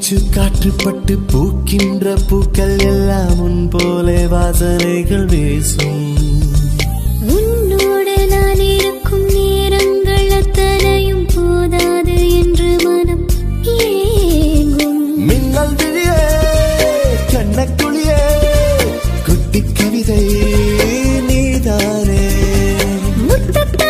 மூச்சு காற்றுப்பட்டு பூக்கின்ற பூக்கள் எல்லாம் உன் போலே வாசனைகள் வீசும். உன்னோடு நான் இருக்கும் நேரங்கள் அத்தனையும் போதாது என்று மனம் ஏங்கும். மின்னல் நீதானே. முத்தத்தை